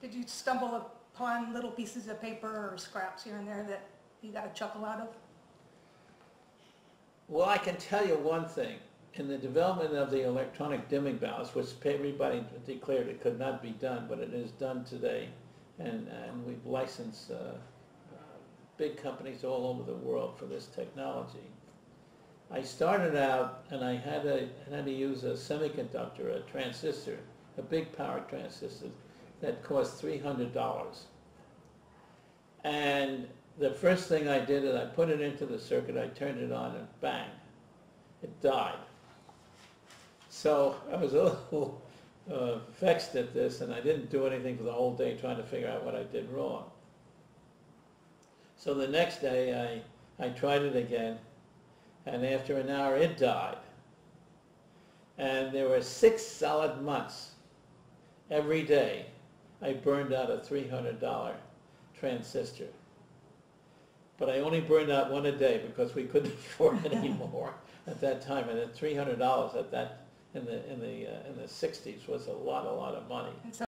Did you stumble upon little pieces of paper or scraps here and there that you got a chuckle out of? Well, I can tell you one thing. In the development of the electronic dimming ballast, which everybody declared it could not be done, but it is done today, and, and we've licensed uh, uh, big companies all over the world for this technology. I started out and I had to, I had to use a semiconductor, a transistor, a big power transistor that cost three hundred dollars. And the first thing I did is I put it into the circuit, I turned it on and bang, it died. So I was a little uh, vexed at this and I didn't do anything for the whole day trying to figure out what I did wrong. So the next day I, I tried it again and after an hour it died. And there were six solid months every day I burned out a $300 transistor. But I only burned out one a day because we couldn't afford any more at that time. And at $300 at that, in the, in the, uh, in the 60s was a lot, a lot of money.